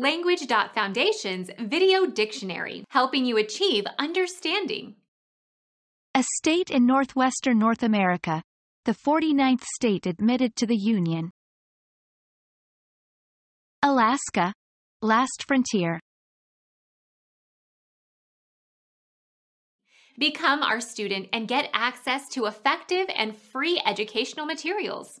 Language.Foundation's Video Dictionary, helping you achieve understanding. A state in northwestern North America, the 49th state admitted to the Union. Alaska, last frontier. Become our student and get access to effective and free educational materials.